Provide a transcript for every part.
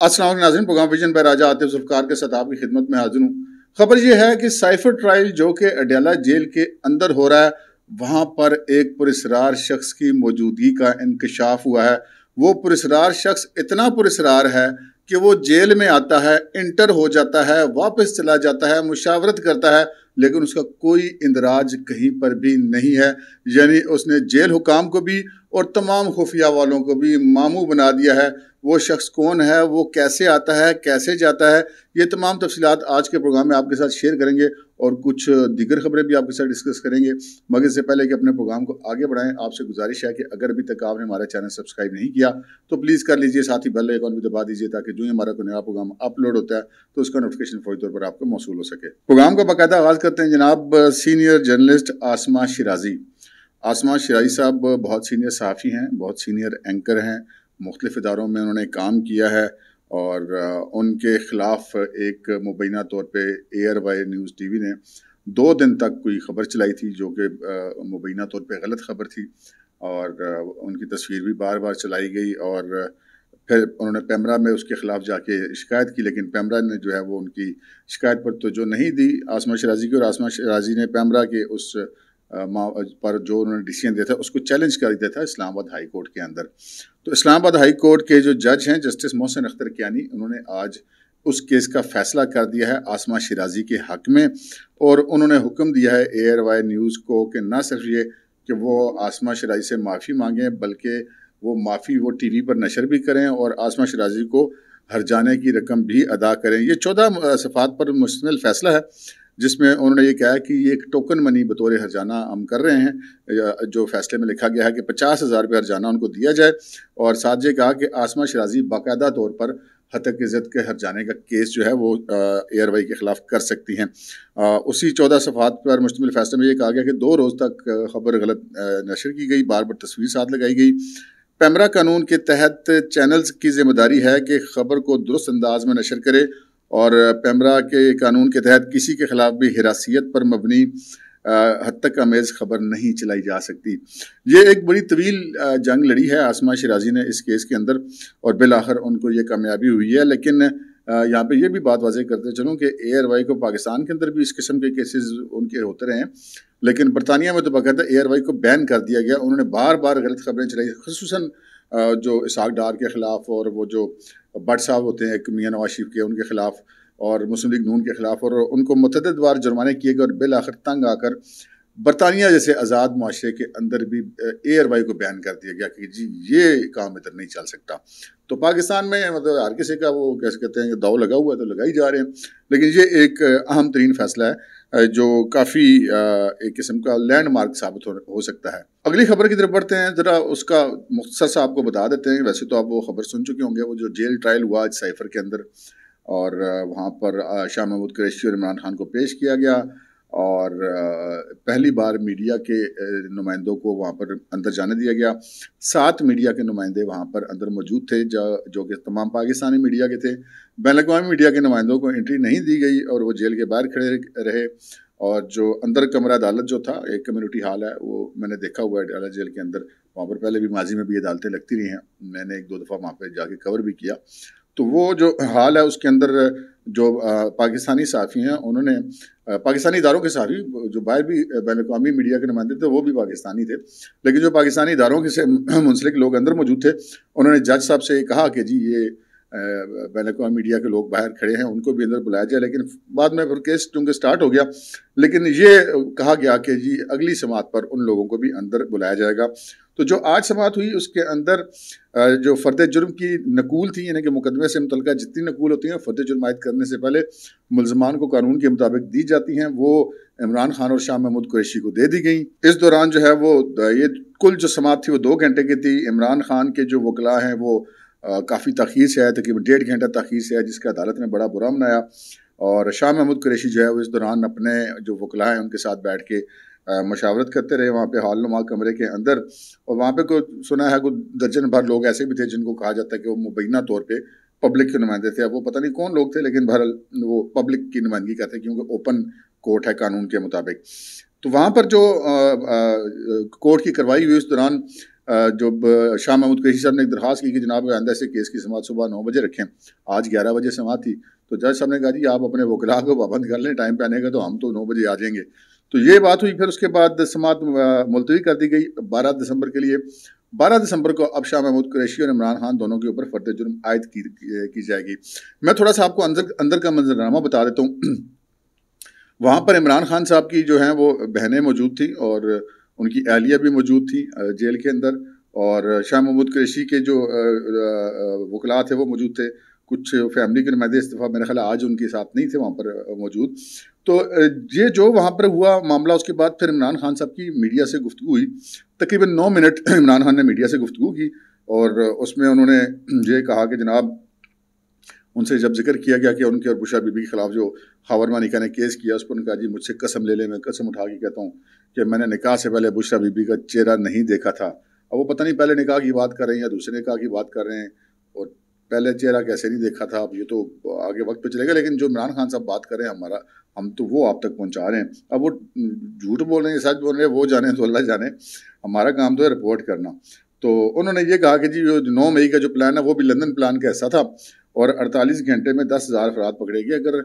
असलम नाजिन programme vision पर राजा आतिफ जुल्फकार के साथ आपकी खिदमत में हाजिर हूँ। खबर यह है कि साइफर ट्रायल जो कि अडयाला जेल के अंदर हो रहा है, वहाँ पर एक पुरस्ार शख्स की मौजूदगी का इंकशाफ हुआ है। वो पुरस्ार शख्स इतना पुरस्ार है कि वो जेल में आता है, इंटर हो जाता है, वापस चला जाता है, मुशावरत करता है लेकिन उसका कोई इंदराज कहीं पर भी नहीं है। यानी उसने जेल हुकाम को भी और तमाम खुफिया वालों को भी मामू बना दिया है। वो शख्स कौन है? वो कैसे आता है? कैसे जाता है? ये तमाम तफसीत आज के प्रोग्राम में आपके साथ शेयर करेंगे। और कुछ दिगर खबरें भी आपके साथ डिस्कस करेंगे। मगर इससे पहले कि अपने प्रोग्राम को आगे बढ़ाएँ, आपसे गुजारिश है कि अगर अभी तक आपने हमारा चैनल सब्सक्राइब नहीं किया तो प्लीज़ कर लीजिए, साथ ही बेल आइकॉन भी दबा दीजिए ताकि जो ही हमारा कोई नया प्रोग्राम अपलोड होता है तो उसका नोटिफिकेशन फौरी तौर पर आपको मौसू हो सके। प्रोग्राम का बाकायदा आगाज़ करते हैं जनाब सीनियर जर्नलिस्ट आसमा शराजी। आसमा शराजी साहब बहुत सीनियर सहाफ़ी हैं, बहुत सीनियर एंकर हैं। मुख्तलिफ़ इदारों में उन्होंने काम किया है। और उनके ख़िलाफ़ एक मुबैना तौर पर ARY news TV ने दो दिन तक कोई ख़बर चलाई थी जो कि मुबैना तौर पर गलत ख़बर थी और उनकी तस्वीर भी बार बार चलाई गई और फिर उन्होंने पैमरा में उसके ख़िलाफ़ जाके शिकायत की लेकिन पैमरा ने जो है वो उनकी शिकायत पर तो जो नहीं दी। आसमा शराजी की और आसमा शराजी ने पैमरा के उस पर जो उन्होंने डिसीज़न दिया था, उसको चैलेंज कर दिया था इस्लामाबाद हाई कोर्ट के अंदर। तो इस्लामाबाद हाई कोर्ट के जो जज हैं जस्टिस मोहसिन अख्तर कियानी, उन्होंने आज उस केस का फैसला कर दिया है आसमा शिराजी के हक में, और उन्होंने हुक्म दिया है एयर वाई न्यूज़ को कि ना सिर्फ़ ये कि वो आसमा शराजी से माफ़ी मांगें, बल्कि वो माफ़ी, वो टीवी पर नशर भी करें और आसमा शराजी को हर जाने की रकम भी अदा करें। ये चौदह सफ़ात पर मुश्तमिल फ़ैसला है। जिसमें उन्होंने ये कहा कि ये एक टोकन मनी बतौर हरजाना हम कर रहे हैं जो फैसले में लिखा गया है कि पचास हज़ार रुपये हरजाना उनको दिया जाए, और साथ ये कहा कि आसमा शराजी बाकायदा तौर पर हतक इज़्ज़त के हर जाने का केस जो है वो एयरवाई के ख़िलाफ़ कर सकती हैं। उसी चौदह सफ़ात पर मुश्तमिल फैसले में ये कहा गया कि दो रोज़ तक खबर गलत नशर की गई, बार बार तस्वीर साथ लगाई गई। पैमरा कानून के तहत चैनल्स की ज़िम्मेदारी है कि खबर को दुरुस्त अंदाज में नशर करे और पैमरा के कानून के तहत किसी के ख़िलाफ़ भी हिरासियत पर मबनी हद तक अमेज़ खबर नहीं चलाई जा सकती। ये एक बड़ी तवील जंग लड़ी है। आसमा शराजी ने इस केस के अंदर और बिल आखिर उनको ये कामयाबी हुई है। लेकिन यहाँ पे ये भी बात वाजे करते चलूँ कि एयर वाई को पाकिस्तान के अंदर भी इस किस्म के केसेस उनके होते रहे हैं। लेकिन बरतानिया में तो बाकायदा एयर वाई को बैन कर दिया गया। उन्होंने बार बार गलत खबरें चलाई। खसूस जो इसाक डार के ख़िलाफ़ और वो जो भट्ट साहब होते हैं, एक मियाँ नवाज़ शरीफ के, उनके ख़िलाफ़ और मुस्लिम लीग नून के ख़िलाफ़ और उनको मतद बार जुर्माने किए गए और बिल आखिर तंग आकर बरतानिया जैसे आज़ाद माशरे के अंदर भी एयर वाई को बयान कर दिया गया कि जी ये काम इधर नहीं चल सकता। तो पाकिस्तान में मतलब हर किसी का वो कैसे कहते हैं दाव लगा हुआ है तो लगा ही जा रहे हैं। लेकिन ये एक अहम तरीन फैसला है जो काफ़ी एक किस्म का लैंडमार्क साबित हो, हो सकता है। अगली खबर की तरफ़ बढ़ते हैं ज़रा उसका मुख्तर सा आपको बता देते हैं। वैसे तो आप वो खबर सुन चुके होंगे वो जो जेल ट्रायल हुआ आज साइफर के अंदर और वहाँ पर शाह महमूद कुरैशी और इमरान खान को पेश किया गया। और पहली बार मीडिया के नुमाइंदों को वहाँ पर अंदर जाने दिया गया। सात मीडिया के नुमाइंदे वहाँ पर अंदर मौजूद थे, जो जो कि तमाम पाकिस्तानी मीडिया के थे। बैन अवी मीडिया के नुमाइंदों को एंट्री नहीं दी गई और वो जेल के बाहर खड़े रहे और जो अंदर कमरा अदालत जो था, एक कम्युनिटी हॉल है, वो मैंने देखा हुआ है, अदालत जेल के अंदर। वहाँ पर पहले भी माजी में भी अदालतें लगती रही हैं। मैंने एक दो दफ़ा वहाँ पर जाके कवर भी किया। तो वो जो हाल है, उसके अंदर जो पाकिस्तानी साफ़ी हैं, उन्होंने पाकिस्तानी इदारों के साफ़ी जो बाहर भी बैन अवी मीडिया के नुमाइंदे थे, वो भी पाकिस्तानी थे। लेकिन जो पाकिस्तानी इदारों के मुंसलिक लोग अंदर मौजूद थे, उन्होंने जज साहब से कहा कि जी, ये बैन अवी मीडिया के लोग बाहर खड़े हैं, उनको भी अंदर बुलाया जाए। लेकिन बाद में फिर केस चूँकि स्टार्ट हो गया, लेकिन ये कहा गया कि जी, अगली समात पर उन लोगों को भी अंदर बुलाया जाएगा। तो जो आज समात हुई, उसके अंदर जो फ़र्द जुर्म की नकूल थी, यानी कि मुकदमे से मुतल जितनी नकूल होती हैं फ़र्द जुर्म आयद करने से पहले मुलजमान को कानून के मुताबिक दी जाती हैं। वो इमरान खान और शाह महमूद कुरैशी को दे दी गई। इस दौरान जो है वो ये कुल जो समात थी, वो दो घंटे की थी। इमरान खान के जो वकला हैं, वो काफ़ी तखीर से आया तकरीबन डेढ़ घंटा तखीर से आया जिसका अदालत ने बड़ा बुरा मनाया। और शाह महमूद कुरैशी जो है, वो इस दौरान अपने जो वकला हैं, उनके साथ बैठ के मशावरत करते रहे वहाँ पे हॉल नुमा कमरे के अंदर। और वहाँ पे कोई सुना है कोई दर्जन भर लोग ऐसे भी थे जिनको कहा जाता है कि वो मुबैना तौर पे पब्लिक के नुमाइंदे थे। अब वो पता नहीं कौन लोग थे, लेकिन बहरहाल वो पब्लिक की नुमाइंदगी करते क्योंकि ओपन कोर्ट है कानून के मुताबिक। तो वहाँ पर जो कोर्ट की कार्रवाई हुई उस दौरान जब शाह महमूद कशी साहब ने एक दरख्वास्त की कि जनाब आंदा से केस की समात सुबह नौ बजे रखें। आज ग्यारह बजे समात थी। तो जज साहब ने कहा जी, आप अपने वकला को पाबंद कर लें, टाइम पे आने का तो हम तो नौ बजे आ जाएँगे। तो ये बात हुई फिर उसके बाद समात मुलतवी कर दी गई बारह दिसंबर के लिए। बारह दिसंबर को अब शाह महमूद कुरैशी और इमरान खान दोनों के ऊपर फर्द जुर्म आयद की, की जाएगी। मैं थोड़ा सा आपको अंदर अंदर का मंजरनामा बता देता हूँ। वहाँ पर इमरान खान साहब की जो हैं वो बहनें मौजूद थी और उनकी अहलिया भी मौजूद थी जेल के अंदर। और शाह महमूद कुरैशी के जो वकला थे वो मौजूद थे। कुछ फैमिली के नुमाइंदे इस दफ़ा मेरा ख्याल आज उनके साथ नहीं थे, वहाँ पर मौजूद। तो ये जो वहाँ पर हुआ मामला, उसके बाद फिर इमरान खान साहब की मीडिया से गुफ्तु हुई। तकरीबन नौ मिनट इमरान खान ने मीडिया से गुफ्तु की और उसमें उन्होंने ये कहा कि जनाब, उनसे जब ज़िक्र किया गया कि उनके और बुशा बीबी के खिलाफ जो हावर मानिका ने केस किया, उस पर उन्होंने कहा जी मुझसे कसम ले ले, मैं कसम उठा के कहता हूँ कि मैंने निकाह से पहले बुशा बीबी का चेहरा नहीं देखा था। अब वो पता नहीं पहले निकाह की बात कर रहे हैं या दूसरे निकाह की बात कर रहे हैं और पहले चेहरा कैसे नहीं देखा था, अब ये तो आगे वक्त पे चलेगा, लेकिन जो इमरान खान साहब बात कर हमारा, हम तो वो आप तक पहुँचा रहे हैं। अब वो झूठ बोल रहे हैं सच बोल रहे हैं, वो जाने तो अल्लाह जाने। हमारा काम तो है रिपोर्ट करना। तो उन्होंने ये कहा कि जी जो नौ मई का जो प्लान है, वो भी लंदन प्लान का ऐसा था, और अड़तालीस घंटे में दस हज़ार अफराद पकड़ेगी। अगर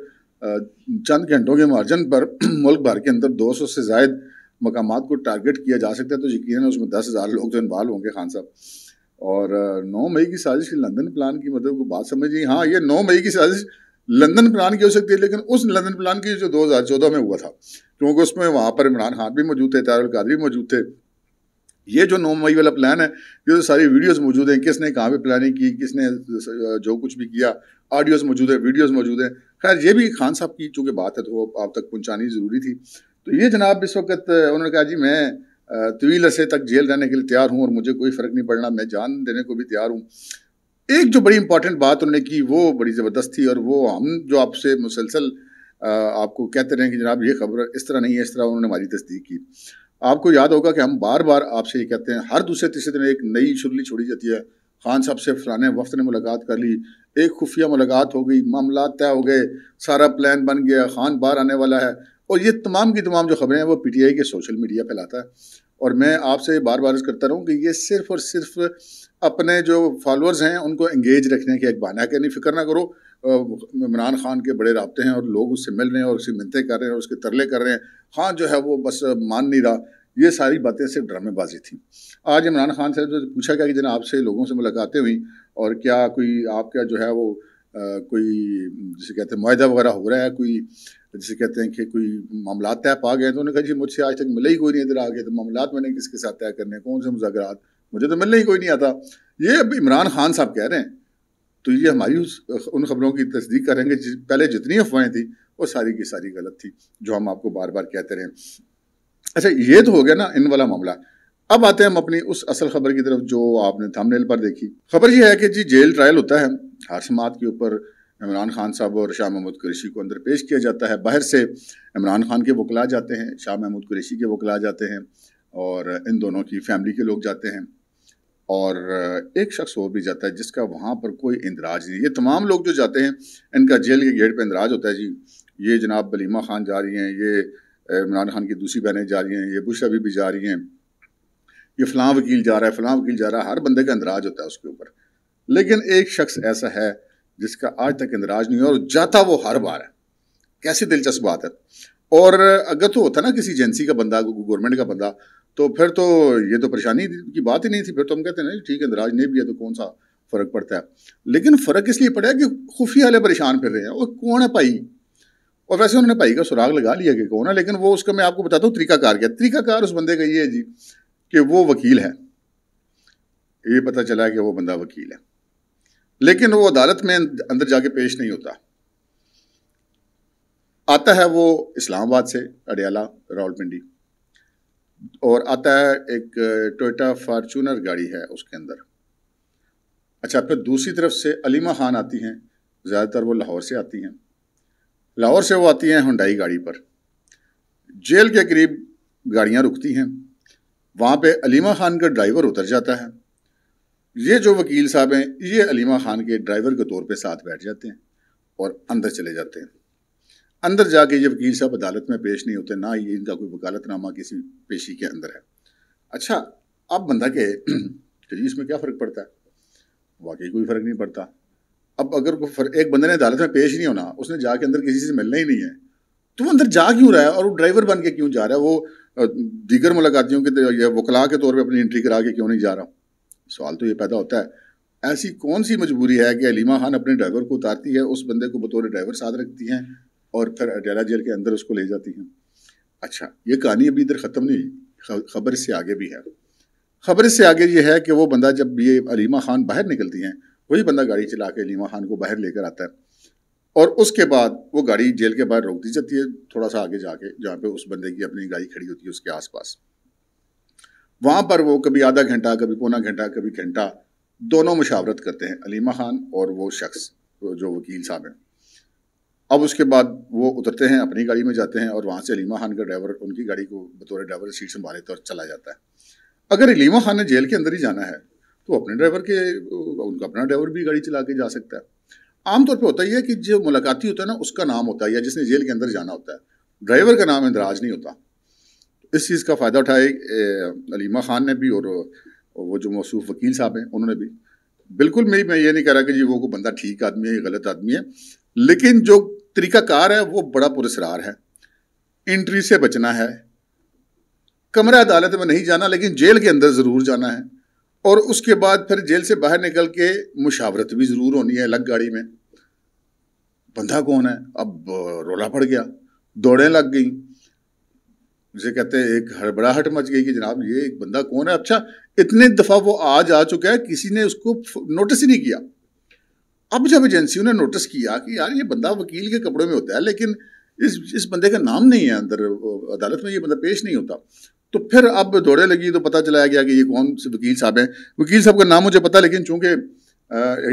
चंद घंटों के मार्जिन पर मुल्क भर के अंदर दो सौ से जायद मकाम को टारगेट किया जा सकता है तो यकीन है उसमें दस हज़ार लोग तो इन्वॉल्व होंगे खान साहब। और नौ मई की साजिश लंदन प्लान की मतलब को बात समझिए हाँ ये नौ मई की साजिश लंदन प्लान की हो सकती है, लेकिन उस लंदन प्लान की जो 2014 में हुआ था, क्योंकि उसमें वहाँ पर इमरान खान भी मौजूद थे तारुल कादरी मौजूद थे। ये जो नौ मई वाला प्लान है, ये तो सारी वीडियोस मौजूद हैं, किसने कहाँ पे प्लानिंग की, किसने जो कुछ भी किया ऑडियोज मौजूद है, वीडियोस मौजूद हैं। खैर, ये भी खान साहब की चूँकि बात है तो आप तक पहुँचानी ज़रूरी थी। तो ये जनाब इस वक्त उन्होंने कहा, जी, मैं तवील अरसे तक जेल रहने के लिए तैयार हूँ और मुझे कोई फ़र्क नहीं पड़ना, मैं जान देने को भी तैयार हूँ। एक जो बड़ी इंपॉर्टेंट बात उन्होंने की, वो बड़ी ज़बरदस्त थी और वो हम जो आपसे मुसलसल आपको कहते रहे कि जनाब ये खबर इस तरह नहीं है, इस तरह उन्होंने हमारी तस्दीक की। आपको याद होगा कि हम बार बार आपसे ये कहते हैं, हर दूसरे तीसरे दिन एक नई शुरली छोड़ी जाती है। खान साहब से फलाने वफ्त ने मुलाकात कर ली, एक खुफिया मुलाकात हो गई, मामला तय हो गए, सारा प्लान बन गया, खान बाहर आने वाला है। और ये तमाम की तमाम जो खबरें हैं, वो पीटीआई के सोशल मीडिया फैलाता है। और मैं आपसे बार बार करता रहूँ कि ये सिर्फ़ और सिर्फ़ अपने जो फॉलोअर्स हैं, उनको एंगेज रखने की एक बहाना के नहीं, फ़िक्र ना करो इमरान खान के बड़े रबते हैं और लोग उससे मिल रहे हैं और उसकी मिनतें कर रहे हैं और उसके तरले कर रहे हैं। खान जो है वो बस मान नहीं रहा। ये सारी बातें सिर्फ़ ड्रामेबाजी थी। आज इमरान खान साहब से पूछा गया कि जना आपसे लोगों से मुलाकातें हुई और क्या कोई आपका जो है वो कोई, जिसे कहते हैं माहा वगैरह हो रहा है, कोई, जिसे कहते हैं कि कोई मामला तय पा गए तो उन्होंने कहा, जी, मुझसे आज तक मिले ही कोई नहीं इधर आ गए तो मामला मैंने किसके साथ तय करने कौन से मुजाकर मुझे तो मिलने ही कोई नहीं आता। ये अब इमरान खान साहब कह रहे हैं। तो ये हमारी उस, उन खबरों की तस्दीक करेंगे पहले जितनी अफवाहें थी, वो सारी की सारी गलत थी, जो हम आपको बार बार कहते रहे अच्छा ये तो हो गया ना, इन वाला मामला। अब आते हैं हम अपनी उस असल खबर की तरफ़ जो आपने थंबनेल पर देखी। खबर यह है कि जी, जेल ट्रायल होता है। हर समात के ऊपर इमरान खान साहब और शाह महमूद कुरेशी को अंदर पेश किया जाता है। बाहर से इमरान खान के वकला जाते हैं, शाह महमूद कुरेशी के वकला जाते हैं और इन दोनों की फैमिली के लोग जाते हैं। और एक शख्स और भी जाता है जिसका वहाँ पर कोई इंदराज नहीं। ये तमाम लोग जो जाते हैं, इनका जेल के गेट पर इंदराज होता है जी। ये जनाब बलीमा खान जा रही हैं, ये इमरान खान की दूसरी बहनें जा रही हैं, ये बुश अभी भी जा रही हैं। ये फलां वकील जा रहा है, फ़लाँ वकील जा रहा है, हर बंदे का इंदराज होता है उसके ऊपर। लेकिन एक शख्स ऐसा है जिसका आज तक इंदराज नहीं है और जाता वो हर बार है। कैसी दिलचस्प बात है। और अगर तो होता ना किसी एजेंसी का बंदा गवर्नमेंट का बंदा तो फिर तो ये तो परेशानी की बात ही नहीं थी। फिर तो हम कहते हैं ठीक है इंदराज नहीं भी है तो कौन सा फ़र्क पड़ता है? लेकिन फ़र्क इसलिए पड़ा है कि खुफिया वाले परेशान फिर रहे हैं। और कौन है भाई? और वैसे उन्होंने भाई का सुराग लगा लिया कि कौन है, लेकिन वो उसका मैं आपको बताता हूँ, तरीकाकार क्या, तरीकाकार उस बंदे का ये है जी। कि वो वकील है। ये पता चला कि वो बंदा वकील है। लेकिन वो अदालत में अंदर जाके पेश नहीं होता। आता है वो इस्लामाबाद से, अडियाला, रावलपिंडी। और आता है एक टोयोटा फार्चूनर गाड़ी है उसके अंदर। अच्छा फिर दूसरी तरफ़ से अलीमा खान आती हैं। ज़्यादातर वो लाहौर से आती हैं। लाहौर से वो आती हैं हुंडाई गाड़ी पर। जेल के करीब गाड़ियाँ रुकती हैं। वहाँ पे अलीमा खान का ड्राइवर उतर जाता है। ये जो वकील साहब हैं, ये अलीमा खान के ड्राइवर के तौर पे साथ बैठ जाते हैं और अंदर चले जाते हैं। अंदर जाके ये वकील साहब अदालत में पेश नहीं होते, ना ये इनका कोई वकालतनामा किसी पेशी के अंदर है। अच्छा अब बंदा के जी इसमें क्या फ़र्क पड़ता है? वाकई कोई फ़र्क नहीं पड़ता। अब अगर कोई एक बंदे ने अदालत में पेश नहीं होना, उसने जाके अंदर किसी से मिलना ही नहीं है तो वो अंदर जा क्यों रहा है और वो ड्राइवर बन के क्यों जा रहा है? वो दीगर मुलाकातियों के या वकला के तौर पर अपनी एंट्री करा के क्यों नहीं जा रहा हूँ? सवाल तो ये पैदा होता है। ऐसी कौन सी मजबूरी है कि अलीमा खान अपने ड्राइवर को उतारती है, उस बंदे को बतौर ड्राइवर साथ रखती हैं और फिर अडेला जेल के अंदर उसको ले जाती हैं? अच्छा ये कहानी अभी इधर ख़त्म नहीं हुई। खबर इससे आगे भी है। खबर इससे आगे ये है कि वो बंदा जब ये अलीमा खान बाहर निकलती हैं, वही बंदा गाड़ी चला के अलीमा खान को बाहर लेकर आता है। और उसके बाद वो गाड़ी जेल के बाहर रोक दी जाती है, थोड़ा सा आगे जाके, जहाँ पे उस बंदे की अपनी गाड़ी खड़ी होती है उसके आसपास। वहाँ पर वो कभी आधा घंटा, कभी पौना घंटा, कभी घंटा दोनों मुशावरत करते हैं, अलीमा खान और वो शख्स जो वकील साहब हैं। अब उसके बाद वो उतरते हैं, अपनी गाड़ी में जाते हैं और वहाँ से अलीमा खान का ड्राइवर, उनकी गाड़ी को बतौर ड्राइवर सीट संभाले तो चला जाता है। अगर अलीमा खान ने जेल के अंदर ही जाना है तो अपने ड्राइवर के, उनका अपना ड्राइवर भी गाड़ी चला के जा सकता है। आमतौर पर होता ही है कि जो मुलाकाती होता है ना, उसका नाम होता है, या जिसने जेल के अंदर जाना होता है। ड्राइवर का नाम इंदराज नहीं होता। इस चीज़ का फ़ायदा उठाए अलीमा खान ने भी और वो जो मौसूफ वकील साहब हैं, उन्होंने भी। बिल्कुल मेरी, मैं ये नहीं कह रहा कि जी वो को बंदा ठीक आदमी है गलत आदमी है, लेकिन जो तरीकाकार है, वो बड़ा पुरस्कार है। इंट्री से बचना है। कमरा अदालत में नहीं जाना, लेकिन जेल के अंदर ज़रूर जाना है। और उसके बाद फिर जेल से बाहर निकल के मुशावरत भी ज़रूर होनी है अलग गाड़ी में। बंदा कौन है? अब रोला पड़ गया। दौड़ें लग गई। जिसे कहते हैं, एक हड़बड़ाहट मच गई कि जनाब, ये एक बंदा कौन है? अच्छा इतने दफ़ा वो आज आ चुका है, किसी ने उसको नोटिस ही नहीं किया। अब जब एजेंसियों ने नोटिस किया कि यार, ये बंदा वकील के कपड़ों में होता है, लेकिन इस इस बंदे का नाम नहीं है अंदर, अदालत में ये बंदा पेश नहीं होता। तो फिर अब दौड़े लगी तो पता चलाया गया कि ये कौन से वकील साहब हैं। वकील साहब का नाम मुझे पता, लेकिन चूँकि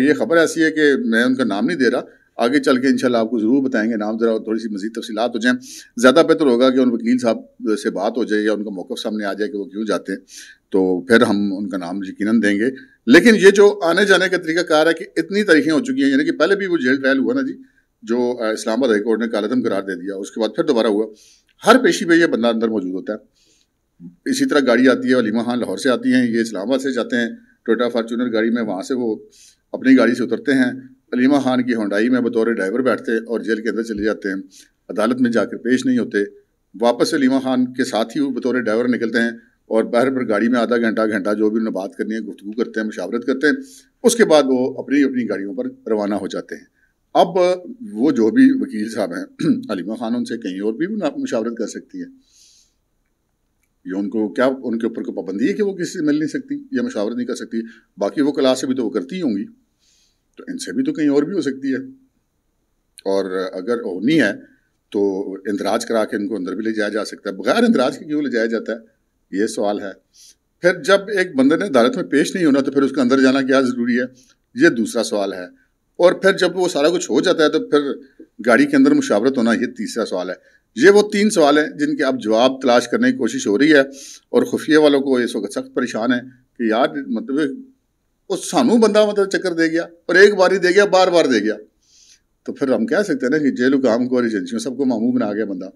ये खबर ऐसी है कि मैं उनका नाम नहीं दे रहा, आगे चल के इनशाला आपको ज़रूर बताएँगे नाम, ज़रा थोड़ी सी मजीद तफसीत हो जाएँ। ज़्यादा बेहतर होगा कि उन वकील साहब से बात हो जाए या उनका मौक़ सामने आ जाए कि वो क्यों जाते हैं। तो फिर हम उनका नाम यकीन देंगे। लेकिन ये जो आने जाने का तरीका कार है कि इतनी तारीखें हो चुकी हैं, यानी कि पहले भी वो जेल ट्रायल हुआ ना जी, जो इस्लामाबाद हाईकोर्ट ने कालदम करार दे दिया, उसके बाद फिर दोबारा हुआ। हर पेशी में यह बंदा अंदर मौजूद होता है। इसी तरह गाड़ी आती है अलीमा खान लाहौर से आती हैं, ये इस्लामाबाद से जाते हैं टोटा फार्चूनर गाड़ी में वहाँ से वो अपनी गाड़ी से उतरते हैं। अलीमा खान की होंडाई में बतौर ड्राइवर बैठते हैं और जेल के अंदर चले जाते हैं। अदालत में जाकर पेश नहीं होते। वापस अलीमा खान के साथ ही वो बतौर ड्राइवर निकलते हैं और बाहर पर गाड़ी में आधा घंटा घंटा जो भी उन्हें बात करनी है गुफ्तु करते हैं, मुशावरत करते हैं। उसके बाद वो अपनी अपनी गाड़ियों पर रवाना हो जाते हैं। अब वो जो भी वकील साहब हैं अलीमा खान उनसे कहीं और भी मुशावरत कर सकती है। ये उनको क्या उनके ऊपर कोई पाबंदी है कि वो किसी से मिल नहीं सकती या मुशावरत नहीं कर सकती? बाकी वो क्लास से भी तो वो करती ही होंगी। तो इनसे भी तो कहीं और भी हो सकती है। और अगर होनी है तो इंदराज करा के इनको अंदर भी ले जाया जा सकता है। बगैर इंदराज के क्यों ले जाया जाता है? ये सवाल है। फिर जब एक बंदे ने अदालत में पेश नहीं होना तो फिर उसके अंदर जाना क्या ज़रूरी है? ये दूसरा सवाल है। और फिर जब वो सारा कुछ हो जाता है तो फिर गाड़ी के अंदर मुशावरत होना ये तीसरा सवाल है। ये वो तीन सवाल हैं जिनके अब जवाब तलाश करने की कोशिश हो रही है और खुफिया वालों को इस वक्त सख्त परेशान है कि यार मतलब वो सानू बंदा मतलब चक्कर दे गया और एक बार ही दे गया बार बार दे गया। तो फिर हम कह सकते हैं ना कि जेल काम को और एजेंसियों सबको मामू बना गया बंदा।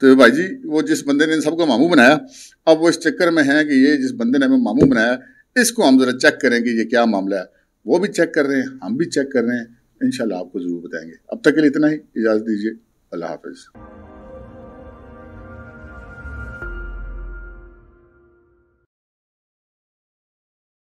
तो भाई जी, वो जिस बंदे ने सबको मामू बनाया, अब वो इस चक्कर में है कि ये जिस बंदे ने हमें मामू बनाया, इसको हम ज़रा चेक करें कि ये क्या मामला है। वो भी चेक कर रहे हैं, हम भी चेक कर रहे हैं। इन आपको ज़रूर बताएँगे। अब तक के लिए इतना ही। इजाज़त दीजिए। अल्लाह हाफिज़।